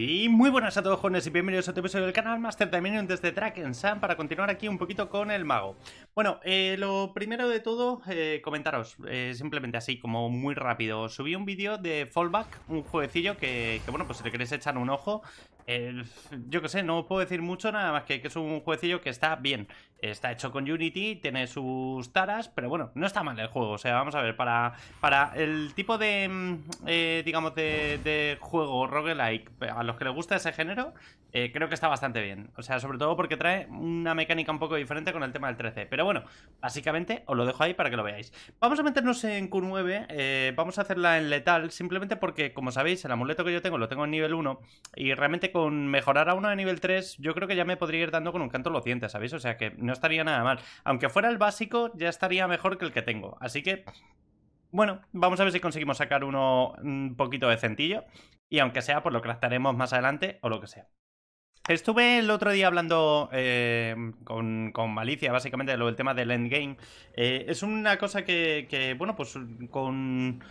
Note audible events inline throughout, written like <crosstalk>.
Y muy buenas a todos jóvenes y bienvenidos a otro episodio del canal Master Dominion desde Track Sam para continuar aquí un poquito con el mago. Bueno, eh, lo primero de todo, eh, comentaros, eh, simplemente así como muy rápido. Subí un vídeo de Fallback, un jueguecillo que, que, bueno, pues si le queréis echar un ojo, yo que sé, no puedo decir mucho, nada más que, que es un jueguecillo que está bien. Está hecho con Unity, tiene sus taras, pero bueno, no está mal el juego. O sea, vamos a ver, para, para el tipo de, mm, digamos, de, de juego roguelike a los que les gusta ese género, eh, creo que está bastante bien. O sea, sobre todo porque trae una mecánica un poco diferente con el tema del 13. Pero bueno, básicamente os lo dejo ahí para que lo veáis. Vamos a meternos en Q9, eh, vamos a hacerla en letal, simplemente porque, como sabéis, el amuleto que yo tengo lo tengo en nivel 1 y realmente con mejorar a uno de nivel 3, yo creo que ya me podría ir dando con un canto los dientes, ¿sabéis? O sea que no estaría nada mal. Aunque fuera el básico, ya estaría mejor que el que tengo. Así que... Bueno, vamos a ver si conseguimos sacar uno un poquito de centillo. Y aunque sea, pues lo craftaremos más adelante o lo que sea. Estuve el otro día hablando eh, con, Malicia, básicamente, lo del tema del endgame. Eh, es una cosa que, bueno, pues con,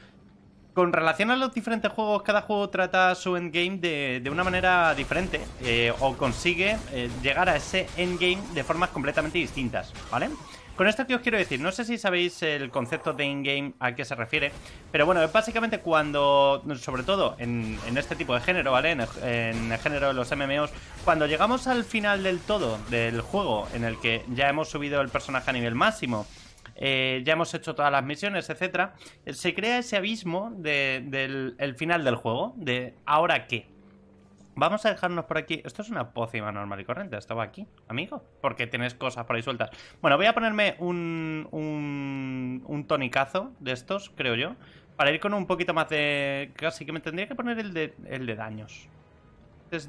con relación a los diferentes juegos, cada juego trata su endgame de, de una manera diferente eh, o consigue llegar a ese endgame de formas completamente distintas, ¿vale? Con esto que os quiero decir, no sé si sabéis el concepto de in-game a qué se refiere, pero bueno, es básicamente cuando, sobre todo en, este tipo de género, ¿vale? En el, género de los MMOs, cuando llegamos al final del todo del juego, en el que ya hemos subido el personaje a nivel máximo, eh, ya hemos hecho todas las misiones, etcétera, se crea ese abismo del final del juego, de ahora qué, Vamos a dejarnos por aquí. Esto es una pócima normal y corriente. Estaba aquí, amigo. Porque tienes cosas por ahí sueltas. Bueno, voy a ponerme un, un, un tonicazo de estos, creo yo. Para ir con un poquito más de... Casi que me tendría que poner el de, el de daños.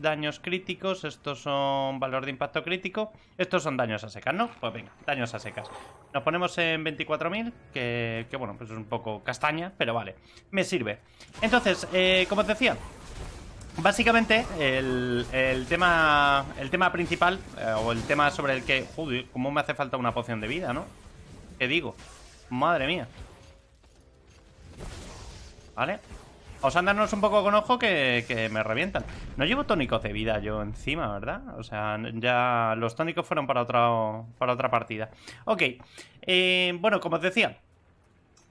Daños críticos, estos son valor de impacto crítico. Estos son daños a secas, ¿no? Pues venga, daños a secas. Nos ponemos en 24.000, que, que bueno, pues es un poco castaña, pero vale. Me sirve. Entonces, eh, como os decía, Básicamente, el, tema el tema principal, eh, o el tema sobre el que... Joder, cómo me hace falta una poción de vida, ¿no? ¿Qué digo? Madre mía. Vale. Os andarnos un poco con ojo que, me revientan. No llevo tónicos de vida yo encima, ¿verdad? O sea, ya los tónicos fueron para, otra para otra partida. Ok. Eh, bueno, como os decía,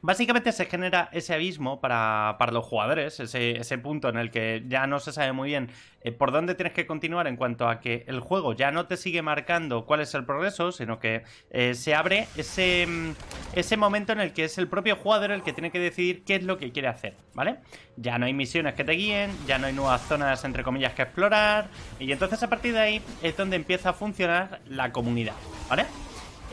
Básicamente se genera ese abismo para, los jugadores, ese, punto en el que ya no se sabe muy bien eh, por dónde tienes que continuar en cuanto a que el juego ya no te sigue marcando cuál es el progreso, sino que eh, se abre ese, mm, ese momento en el que es el propio jugador el que tiene que decidir qué es lo que quiere hacer, ¿vale? Ya no hay misiones que te guíen, ya no hay nuevas zonas entre comillas que explorar, y entonces a partir de ahí es donde empieza a funcionar la comunidad, ¿vale?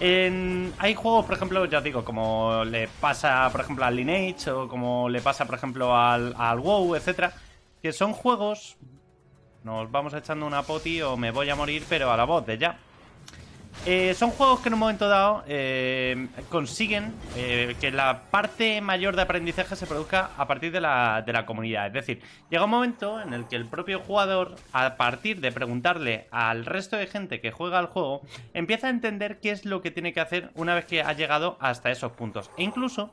Hay juegos, por ejemplo, ya digo, como le pasa, por ejemplo, al Lineage o como le pasa, por ejemplo, al, al WoW, etcétera, que son juegos. Nos vamos echando una poti o me voy a morir, pero a la voz de ya. Eh, son juegos que en un momento dado eh, consiguen eh, que la parte mayor de aprendizaje se produzca a partir de la, de la, comunidad. Es decir, llega un momento en el que el propio jugador, a partir de preguntarle al resto de gente que juega al juego, empieza a entender qué es lo que tiene que hacer una vez que ha llegado hasta esos puntos. E incluso,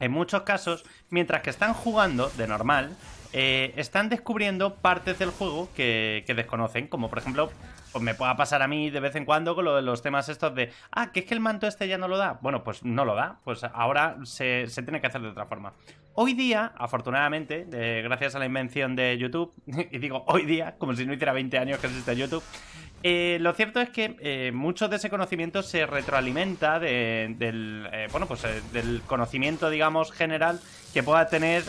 en muchos casos, mientras que están jugando de normal, están descubriendo partes del juego que, desconocen, como por ejemplo pues me pueda pasar a mí de vez en cuando con los temas estos de, ah, que es que el manto este ya no lo da. Bueno, pues no lo da, pues ahora se, tiene que hacer de otra forma. Hoy día, afortunadamente, gracias a la invención de YouTube, <laughs> y digo hoy día, como si no hiciera 20 años que existe YouTube, eh, lo cierto es que eh, mucho de ese conocimiento se retroalimenta del, eh, bueno, pues, del conocimiento, digamos, general que pueda tener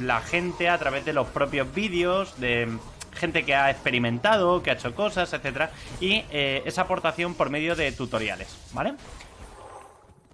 la gente a través de los propios vídeos, de gente que ha experimentado, que ha hecho cosas, etcétera, y eh, esa aportación por medio de tutoriales, ¿vale?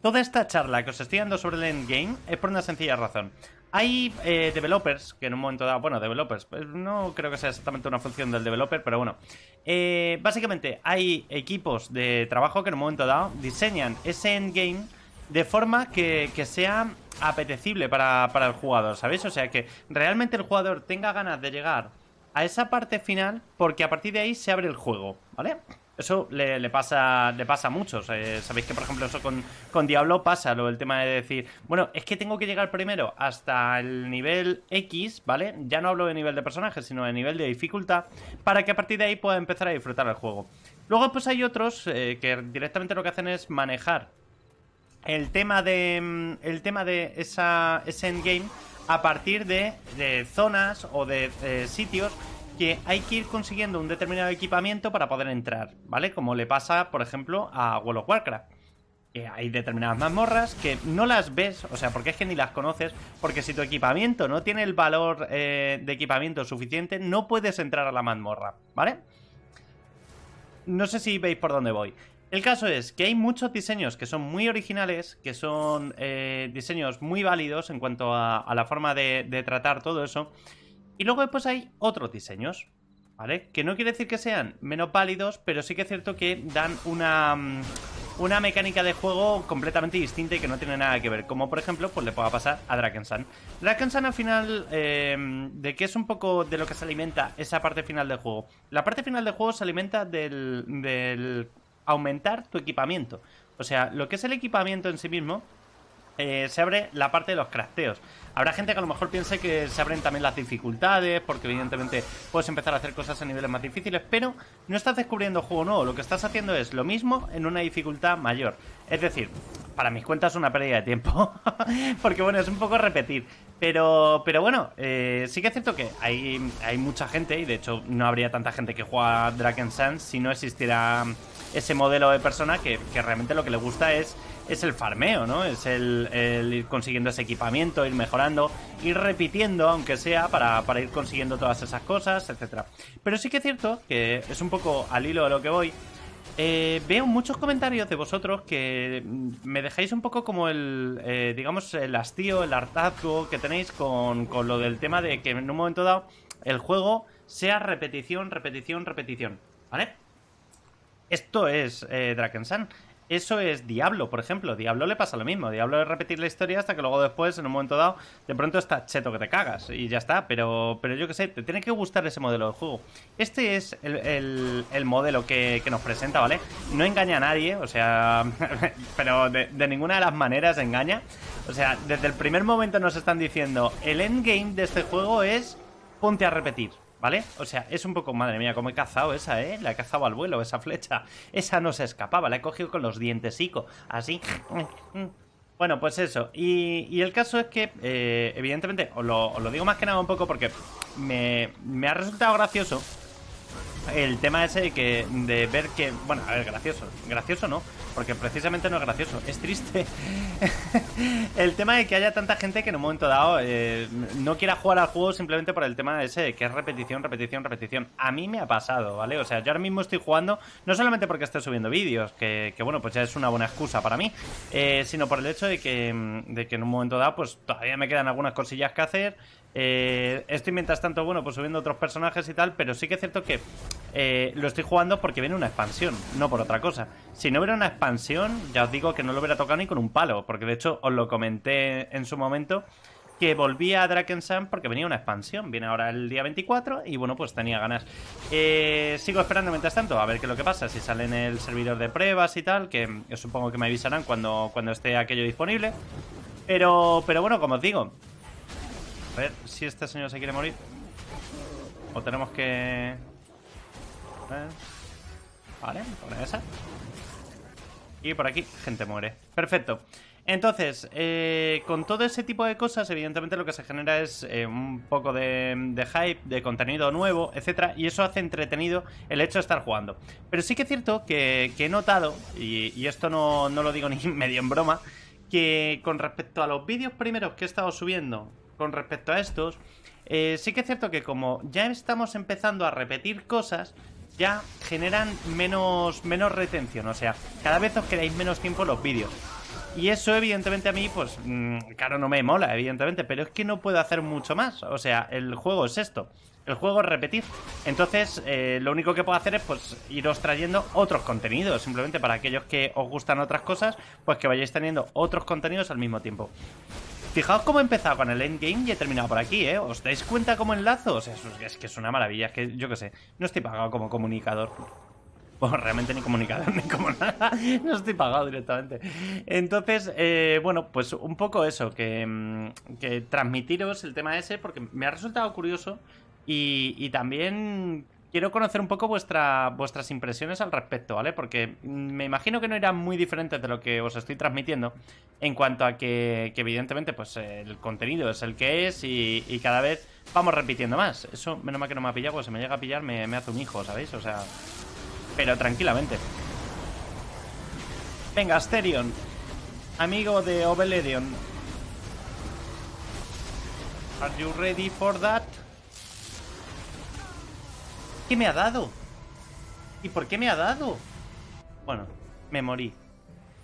Toda esta charla que os estoy dando sobre el endgame es por una sencilla razón. Hay eh, developers que en un momento dado, bueno, developers, pues no creo que sea exactamente una función del developer, pero bueno. Eh, básicamente hay equipos de trabajo que en un momento dado diseñan ese endgame de forma que, sea apetecible para, para el jugador, ¿sabéis? O sea, que realmente el jugador tenga ganas de llegar a esa parte final porque a partir de ahí se abre el juego, ¿vale? Eso le, pasa, le pasa a muchos. Eh, Sabéis que, por ejemplo, eso con, con Diablo pasa, lo el tema de decir, bueno, es que tengo que llegar primero hasta el nivel X, ¿vale? Ya no hablo de nivel de personaje, sino de nivel de dificultad, para que a partir de ahí pueda empezar a disfrutar el juego. Luego, pues hay otros eh, que directamente lo que hacen es manejar el tema de, mm, el tema de esa, ese endgame a partir de, zonas o de eh, sitios que hay que ir consiguiendo un determinado equipamiento para poder entrar, ¿vale? Como le pasa, por ejemplo, a World of Warcraft. Que hay determinadas mazmorras que no las ves, o sea, porque es que ni las conoces, porque si tu equipamiento no tiene el valor eh, de equipamiento suficiente, no puedes entrar a la mazmorra, ¿vale? No sé si veis por dónde voy. El caso es que hay muchos diseños que son muy originales, que son eh, diseños muy válidos en cuanto a, la forma de, tratar todo eso. Y luego después hay otros diseños, ¿vale? Que no quiere decir que sean menos válidos, pero sí que es cierto que dan una, mm, una mecánica de juego completamente distinta y que no tiene nada que ver. Como por ejemplo, pues le pueda pasar a Drakensand. Drakensand al final, eh, ¿de qué es un poco de lo que se alimenta esa parte final del juego? La parte final del juego se alimenta del, del aumentar tu equipamiento. O sea, lo que es el equipamiento en sí mismo, eh, se abre la parte de los crafteos. Habrá gente que a lo mejor piense que se abren también las dificultades, porque evidentemente puedes empezar a hacer cosas a niveles más difíciles, pero no estás descubriendo juego nuevo, lo que estás haciendo es lo mismo en una dificultad mayor. Es decir, para mis cuentas es una pérdida de tiempo, <laughs> porque bueno, es un poco repetir. Pero, pero bueno, eh, sí que es cierto que hay, hay mucha gente, y de hecho no habría tanta gente que juega Dragon Sun si no existiera ese modelo de persona que, realmente lo que le gusta es, es el farmeo, ¿no? Es el, ir consiguiendo ese equipamiento, ir mejorando, ir repitiendo, aunque sea, para, ir consiguiendo todas esas cosas, etcétera. Pero sí que es cierto que es un poco al hilo de lo que voy. Eh, veo muchos comentarios de vosotros que me dejáis un poco como el, eh, digamos, el hastío, el hartazgo que tenéis con, con lo del tema de que en un momento dado el juego sea repetición, repetición, repetición, ¿vale? Esto es eh, Sun. Eso es Diablo, por ejemplo. Diablo le pasa lo mismo. Diablo es repetir la historia hasta que luego después, en un momento dado, de pronto está cheto que te cagas y ya está. Pero, pero yo qué sé, te tiene que gustar ese modelo de juego. Este es el, modelo que, nos presenta, ¿vale? No engaña a nadie, o sea, <laughs> pero de, de ninguna de las maneras engaña. O sea, desde el primer momento nos están diciendo, el endgame de este juego es ponte a repetir. ¿Vale? O sea, es un poco, madre mía, como he cazado esa, ¿eh? La he cazado al vuelo, esa flecha. Esa no se escapaba, la he cogido con los dientes, Así. Bueno, pues eso. Y, el caso es que, eh, evidentemente, os lo, os lo, digo más que nada un poco porque me, me ha resultado gracioso el tema ese de, que, de ver que, bueno, a ver, gracioso, gracioso no, porque precisamente no es gracioso, es triste <laughs> el tema de que haya tanta gente que en un momento dado eh, no quiera jugar al juego simplemente por el tema ese de que es repetición, repetición, repetición. A mí me ha pasado, ¿vale? O sea, yo ahora mismo estoy jugando no solamente porque estoy subiendo vídeos, que, bueno, pues ya es una buena excusa para mí, eh, sino por el hecho de que, de que en un momento dado pues todavía me quedan algunas cosillas que hacer, eh, estoy mientras tanto, bueno, pues subiendo otros personajes y tal, pero sí que es cierto que eh, lo estoy jugando porque viene una expansión, no por otra cosa. Si no hubiera una expansión, ya os digo que no lo hubiera tocado ni con un palo, porque de hecho os lo comenté en su momento que volvía a Drakensand porque venía una expansión. Viene ahora el día 24 y bueno, pues tenía ganas. Eh, sigo esperando mientras tanto a ver qué es lo que pasa, si sale en el servidor de pruebas y tal, que yo supongo que me avisarán cuando, cuando esté aquello disponible. Pero, pero bueno, como os digo, a ver si este señor se quiere morir. O tenemos que... Vale, por esa. Y por aquí, gente muere. Perfecto. Entonces, eh, con todo ese tipo de cosas, evidentemente lo que se genera es eh, un poco de, hype, de contenido nuevo, etcétera, y eso hace entretenido el hecho de estar jugando. Pero sí que es cierto que, he notado, y, esto no, no, lo digo ni <laughs> medio en broma, que con respecto a los vídeos primeros que he estado subiendo con respecto a estos, eh, sí que es cierto que como ya estamos empezando a repetir cosas, ya generan menos, menos retención. O sea, cada vez os quedáis menos tiempo los vídeos. Y eso, evidentemente, a mí, pues, mm, claro, no me mola, evidentemente, pero es que no puedo hacer mucho más. O sea, el juego es esto. El juego es repetir. Entonces, eh, lo único que puedo hacer es, pues, iros trayendo otros contenidos. Simplemente para aquellos que os gustan otras cosas, pues que vayáis teniendo otros contenidos al mismo tiempo. Fijaos cómo he empezado con el endgame y he terminado por aquí, ¿eh? ¿Os dais cuenta cómo enlazo? O sea, es que es una maravilla, es que yo qué sé, no estoy pagado como comunicador. Bueno, realmente ni comunicación <laughs> ni como nada. No estoy pagado directamente. Entonces, eh, bueno, pues un poco eso, que, mm, que, transmitiros el tema ese, porque me ha resultado curioso y, y también quiero conocer un poco vuestra, vuestras impresiones al respecto, ¿vale? Porque me imagino que no irán muy diferentes de lo que os estoy transmitiendo en cuanto a que, evidentemente, pues el contenido es el que es y, cada vez vamos repitiendo más. Eso, menos mal que no me ha pillado, pues si me llega a pillar me, me hace un hijo, ¿sabéis? O sea, pero tranquilamente. Venga, Asterion, amigo de Obeledion. Are you ready for that? ¿Qué me ha dado? ¿Y por qué me ha dado? Bueno, me morí.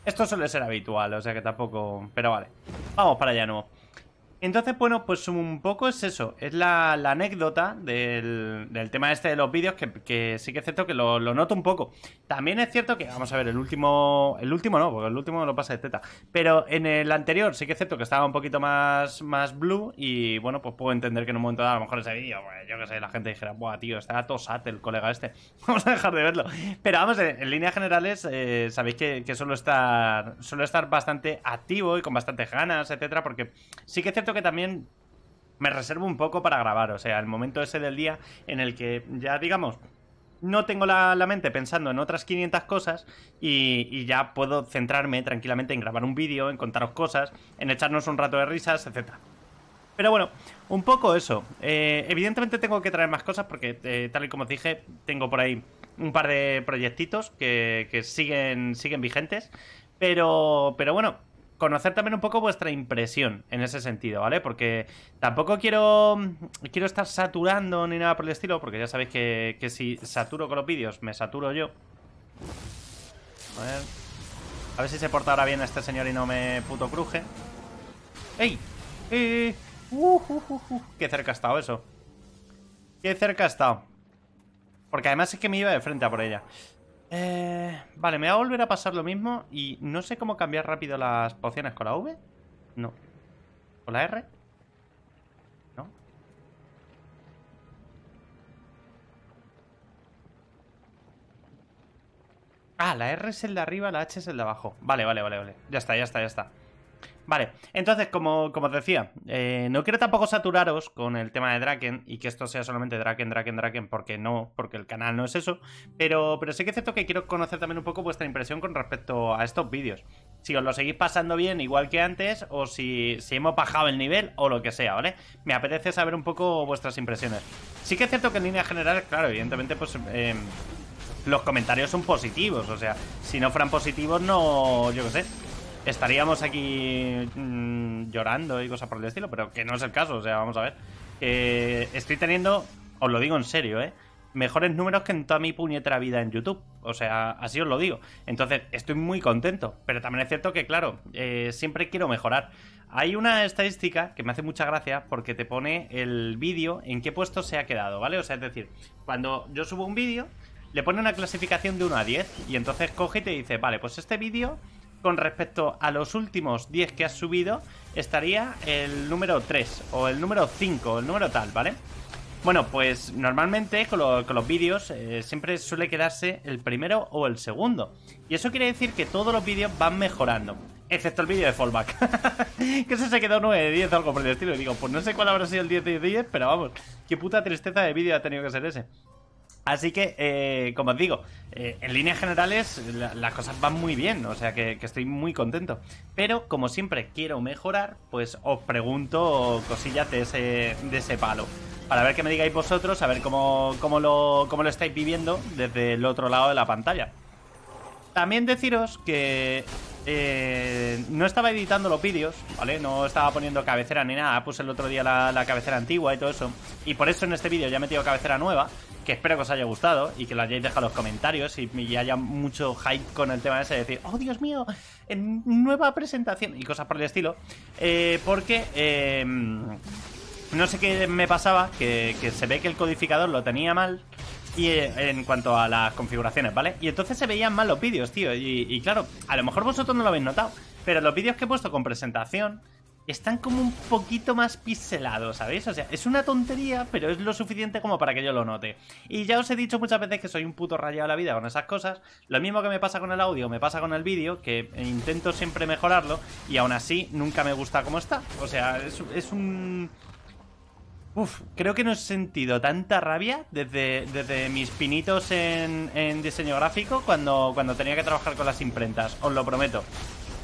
Esto suele ser habitual, o sea que tampoco... Pero vale, vamos para allá nuevo. Entonces, bueno, pues un poco es eso. Es la, anécdota del, tema este de los vídeos que, sí que es cierto que lo, noto un poco. También es cierto que, vamos a ver, el último... El último no, porque el último lo pasa de teta. Pero en el anterior sí que es cierto que estaba un poquito más, más blue y, bueno, pues puedo entender que en un momento dado a lo mejor ese vídeo, pues, yo qué sé, la gente dijera, buah, tío, está tosate el colega este. <laughs> Vamos a dejar de verlo. Pero vamos, en, líneas generales, eh, sabéis que, que suelo, estar, suelo estar bastante activo y con bastantes ganas, etcétera, porque sí que es cierto que también me reservo un poco para grabar, o sea, el momento ese del día en el que ya, digamos, no tengo la, mente pensando en otras 500 cosas y, ya puedo centrarme tranquilamente en grabar un vídeo, en contaros cosas, en echarnos un rato de risas, etc. Pero bueno, un poco eso. Eh, evidentemente tengo que traer más cosas porque, eh, tal y como os dije, tengo por ahí un par de proyectitos que, siguen, vigentes. Pero bueno, conocer también un poco vuestra impresión en ese sentido, ¿vale? Porque tampoco quiero, quiero estar saturando ni nada por el estilo, porque ya sabéis que, si saturo con los vídeos, me saturo yo. A ver. A ver si se porta ahora bien este señor y no me puto cruje. ¡Ey! ¡Eh! Uh, uh, uh, uh, ¡Qué cerca ha estado eso! ¡Qué cerca ha estado! Porque además es que me iba de frente a por ella. Eh, vale, me va a volver a pasar lo mismo y no sé cómo cambiar rápido las pociones con la V. No. ¿Con la R? No. Ah, la R es el de arriba, la H es el de abajo. Vale, vale, vale, vale. Ya está, ya está, ya está. Vale, entonces, como, como os decía, eh, no quiero tampoco saturaros con el tema de Draken y que esto sea solamente Draken, Draken, Draken, porque no, porque el canal no es eso, pero, pero sí que es cierto que quiero conocer también un poco vuestra impresión con respecto a estos vídeos. Si os lo seguís pasando bien igual que antes, o si, si hemos bajado el nivel, o lo que sea, ¿vale? Me apetece saber un poco vuestras impresiones. Sí que es cierto que en línea general, claro, evidentemente, pues... Eh, los comentarios son positivos, o sea, si no fueran positivos, no, yo qué sé, estaríamos aquí mm, llorando y cosas por el estilo, pero que no es el caso, o sea, vamos a ver. estoy teniendo, os lo digo en serio, ¿eh? Mejores números que en toda mi puñetera vida en YouTube. O sea, así os lo digo. Entonces, estoy muy contento. Pero también es cierto que, claro, eh, siempre quiero mejorar. Hay una estadística que me hace mucha gracia porque te pone el vídeo en qué puesto se ha quedado, ¿vale? O sea, es decir, cuando yo subo un vídeo, le pone una clasificación de 1 a 10 y entonces coge y te dice, vale, pues este vídeo con respecto a los últimos 10 que has subido, estaría el número 3 o el número 5 o el número tal, ¿vale? Bueno, pues normalmente con, los vídeos eh, siempre suele quedarse el primero o el segundo. Y eso quiere decir que todos los vídeos van mejorando. Excepto el vídeo de fallback. <laughs> que ese se quedó 9 de 10 o algo por el estilo. Y digo, pues no sé cuál habrá sido el 10 de 10, pero vamos, qué puta tristeza de vídeo ha tenido que ser ese. Así que, eh, como os digo, eh, en líneas generales las cosas van muy bien, o sea que, estoy muy contento. Pero como siempre quiero mejorar, pues os pregunto cosillas de ese, de ese palo. Para ver qué me digáis vosotros, a ver cómo, cómo, lo, cómo lo estáis viviendo desde el otro lado de la pantalla. También deciros que eh, no estaba editando los vídeos, ¿vale? No estaba poniendo cabecera ni nada. Puse el otro día la, la cabecera antigua y todo eso. Y por eso en este vídeo ya he metido cabecera nueva que espero que os haya gustado y que lo hayáis dejado en los comentarios y, haya mucho hype con el tema ese de decir, oh Dios mío, en nueva presentación y cosas por el estilo. Eh, porque em, no sé qué me pasaba, que, se ve que el codificador lo tenía mal. Y eh, en cuanto a las configuraciones, ¿vale? Y entonces se veían mal los vídeos, tío. Y, y claro, a lo mejor vosotros no lo habéis notado. Pero los vídeos que he puesto con presentación están como un poquito más pixelados, ¿sabéis? O sea, es una tontería, pero es lo suficiente como para que yo lo note. Y ya os he dicho muchas veces que soy un puto rayado de la vida con esas cosas. Lo mismo que me pasa con el audio, me pasa con el vídeo, que intento siempre mejorarlo y aún así nunca me gusta como está. O sea, es, un... Uf, creo que no he sentido tanta rabia desde, desde mis pinitos en, en diseño gráfico cuando, cuando tenía que trabajar con las imprentas, os lo prometo.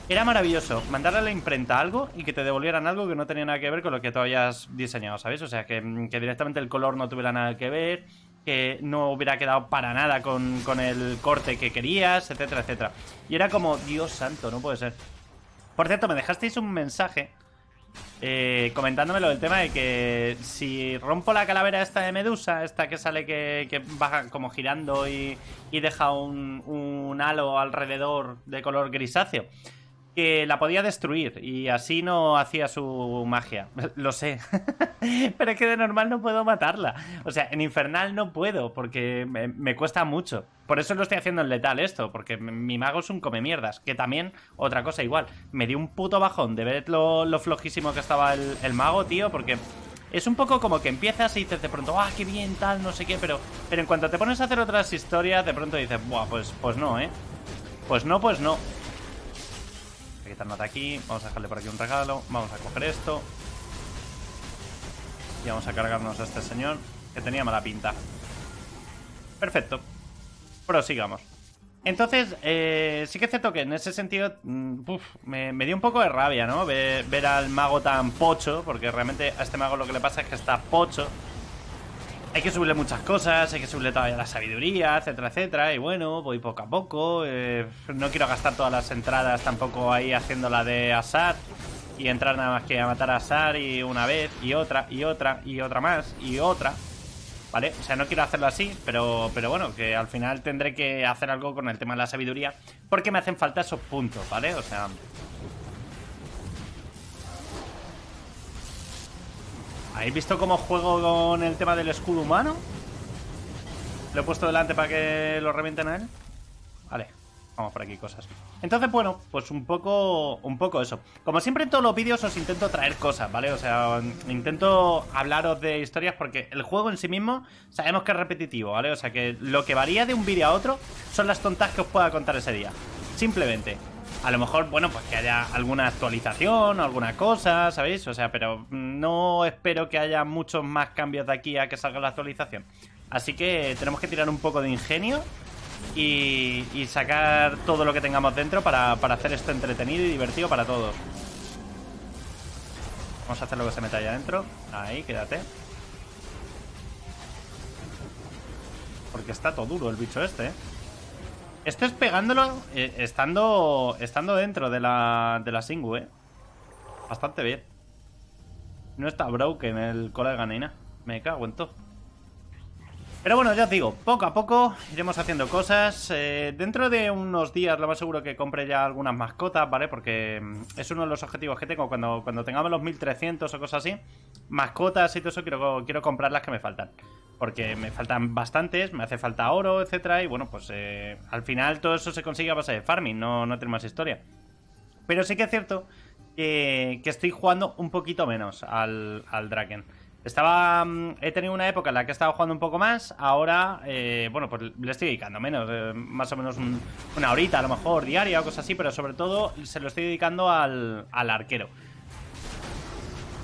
Era maravilloso mandarle a la imprenta algo y que te devolvieran algo que no tenía nada que ver con lo que tú habías diseñado, ¿sabes? O sea, que, directamente el color no tuviera nada que ver, que no hubiera quedado para nada con, el corte que querías, etcétera, etcétera. Y era como, Dios santo, no puede ser. Por cierto, me dejasteis un mensaje eh, comentándome lo del tema de que si rompo la calavera esta de Medusa, esta que sale que, que baja como girando y, deja un, un halo alrededor de color grisáceo que la podía destruir y así no hacía su magia. <laughs> Lo sé. <laughs> Pero es que de normal no puedo matarla. O sea, en infernal no puedo porque me, cuesta mucho. Por eso lo estoy haciendo en letal esto, porque mi mago es un come mierdas. Que también, otra cosa igual, me dio un puto bajón de ver lo, flojísimo que estaba el, el, mago, tío, porque es un poco como que empiezas y dices de pronto, ah, qué bien, tal, no sé qué, pero, pero en cuanto te pones a hacer otras historias, de pronto dices, buah, pues, pues no, ¿eh? Pues no, pues no quitarnos de aquí. Vamos a dejarle por aquí un regalo. Vamos a coger esto. Y vamos a cargarnos a este señor, que tenía mala pinta. Perfecto. Prosigamos. Entonces, eh, sí que es cierto que en ese sentido mm, me, dio un poco de rabia, ¿no? Ver, al mago tan pocho, porque realmente a este mago lo que le pasa es que está pocho. Hay que subirle muchas cosas, hay que subirle todavía la sabiduría, etcétera, etcétera. Y bueno, voy poco a poco. Eh, no quiero gastar todas las entradas tampoco ahí haciendo la de Asar. Y entrar nada más que a matar a Asar y una vez, y otra, y otra, y otra más, y otra. ¿Vale? O sea, no quiero hacerlo así, pero, pero bueno, que al final tendré que hacer algo con el tema de la sabiduría. Porque me hacen falta esos puntos, ¿vale? O sea, ¿Habéis visto cómo juego con el tema del escudo humano? Lo he puesto delante para que lo revienten a él. Vale, vamos por aquí cosas. Entonces, bueno, pues un poco, un poco eso. Como siempre en todos los vídeos os intento traer cosas, ¿vale? O sea, intento hablaros de historias porque el juego en sí mismo sabemos que es repetitivo, ¿vale? O sea, que lo que varía de un vídeo a otro son las tontas que os pueda contar ese día. Simplemente. A lo mejor, bueno, pues que haya alguna actualización o alguna cosa, ¿sabéis? O sea, pero no espero que haya muchos más cambios de aquí a que salga la actualización. Así que tenemos que tirar un poco de ingenio y, sacar todo lo que tengamos dentro para, para hacer esto entretenido y divertido para todos. Vamos a hacer lo que se meta ahí adentro. Ahí, quédate. Porque está todo duro el bicho este, ¿eh? Esto es pegándolo eh, estando estando dentro de la, de la Singu, ¿eh? Bastante bien. No está broken el cola de ganina. Me cago en todo. Pero bueno, ya os digo, poco a poco iremos haciendo cosas. Eh, dentro de unos días lo más seguro que compre ya algunas mascotas, ¿vale? Porque mm, es uno de los objetivos que tengo cuando, cuando tengamos los 1300 o cosas así. Mascotas y todo eso quiero, quiero comprar las que me faltan porque me faltan bastantes, me hace falta oro, etcétera, y bueno, pues eh, al final todo eso se consigue a base de farming, no, no tiene más historia. Pero sí que es cierto que, estoy jugando un poquito menos al, al Draken. Estaba. Mm, he tenido una época en la que he estado jugando un poco más. Ahora, eh, bueno, pues le estoy dedicando menos. Eh, más o menos una horita, a lo mejor diaria o cosas así. Pero sobre todo se lo estoy dedicando al, al arquero.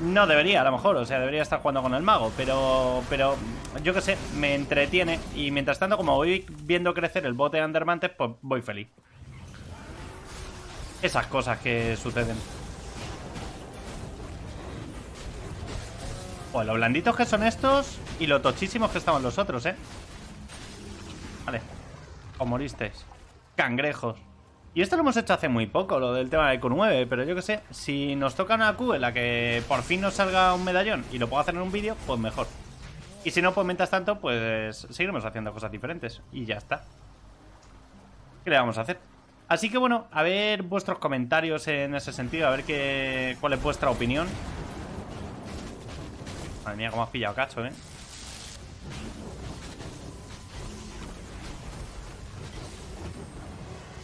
No debería, a lo mejor, o sea, debería estar jugando con el mago, pero, pero yo qué sé, me entretiene y mientras tanto, como voy viendo crecer el bote de Undermantes, pues voy feliz. Esas cosas que suceden. Pues lo blanditos que son estos y lo tochísimos que estaban los otros, ¿eh? Vale. O moristeis. Cangrejos. Y esto lo hemos hecho hace muy poco, lo del tema de Q9, pero yo que sé, si nos toca una Q en la que por fin nos salga un medallón y lo puedo hacer en un vídeo, pues mejor. Y si no, pues mientras tanto, pues seguiremos haciendo cosas diferentes. Y ya está. ¿Qué le vamos a hacer? Así que bueno, a ver vuestros comentarios en ese sentido, a ver qué, cuál es vuestra opinión. Madre mía, cómo has pillado cacho, ¿eh?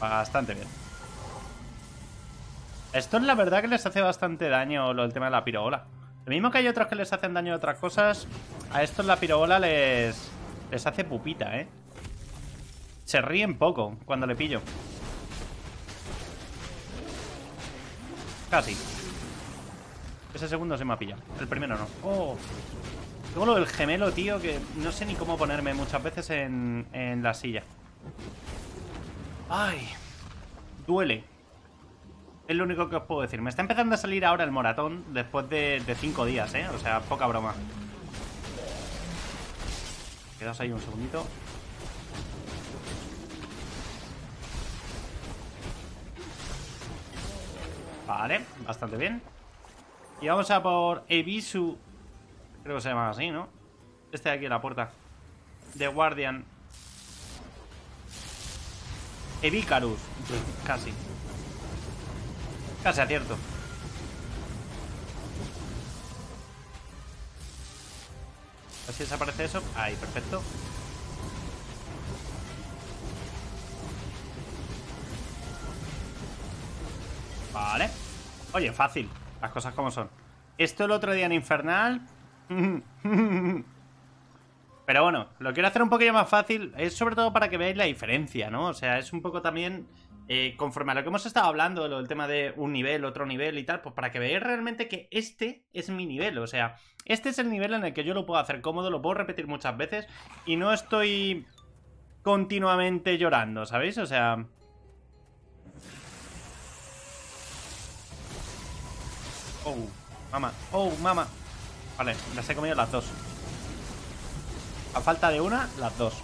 Bastante bien. Esto es la verdad que les hace bastante daño lo del tema de la pirobola. Lo mismo que hay otros que les hacen daño a otras cosas, a estos la pirobola les, les hace pupita, ¿eh? Se ríen poco cuando le pillo. Casi. Ese segundo se me ha pillado. El primero no. Oh. Tengo lo del gemelo, tío, que no sé ni cómo ponerme muchas veces en, en la silla. Ay. Duele. Es lo único que os puedo decir. Me está empezando a salir ahora el moratón después de, de cinco días, ¿eh? O sea, poca broma. Quedas ahí un segundito. Vale, bastante bien. Y vamos a por Ebisu. Creo que se llama así, ¿no? Este de aquí en la puerta. The Guardian. Evicarus. Casi. Casi acierto. A ver si desaparece eso. Ahí, perfecto. Vale. Oye, fácil. Las cosas como son. Esto el otro día en Infernal. <laughs> Pero bueno, lo quiero hacer un poquillo más fácil. Es sobre todo para que veáis la diferencia, ¿no? O sea, es un poco también. Eh, conforme a lo que hemos estado hablando, lo del tema de un nivel, otro nivel y tal, pues para que veáis realmente que este es mi nivel. O sea, este es el nivel en el que yo lo puedo hacer cómodo, lo puedo repetir muchas veces y no estoy continuamente llorando, ¿sabéis? O sea, Oh, mamá. Oh, mamá. Vale, las he comido las dos. A falta de una, las dos.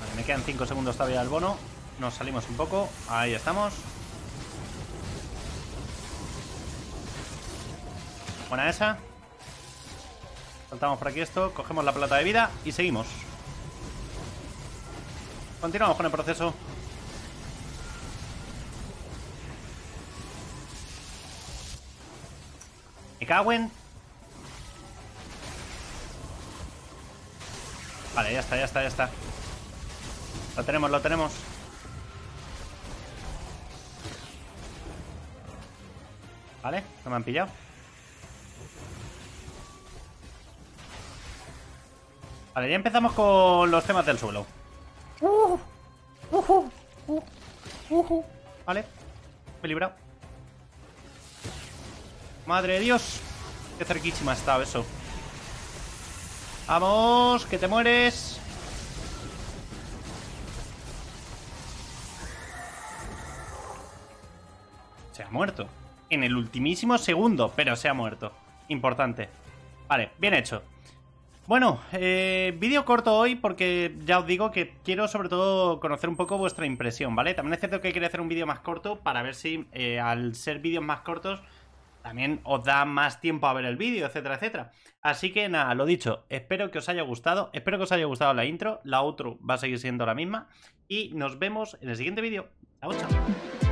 Vale, me quedan 5 segundos todavía al bono. Nos salimos un poco. Ahí estamos. Buena esa. Saltamos por aquí esto, cogemos la plata de vida y seguimos. Continuamos con el proceso. Me cago en... Vale, ya está, ya está, ya está. Lo tenemos, lo tenemos. Vale, no me han pillado. Vale, ya empezamos con los temas del suelo. Vale, me he librado. Madre de Dios. Qué cerquísima ha estado eso. Vamos, que te mueres. Se ha muerto. En el ultimísimo segundo, pero se ha muerto. Importante. Vale, bien hecho. Bueno, eh, vídeo corto hoy porque ya os digo que quiero sobre todo conocer un poco vuestra impresión, ¿vale? También es cierto que quería hacer un vídeo más corto para ver si eh, al ser vídeos más cortos también os da más tiempo a ver el vídeo, etcétera, etcétera. Así que nada, lo dicho, espero que os haya gustado, espero que os haya gustado la intro, la outro va a seguir siendo la misma y nos vemos en el siguiente vídeo. Chao, chao.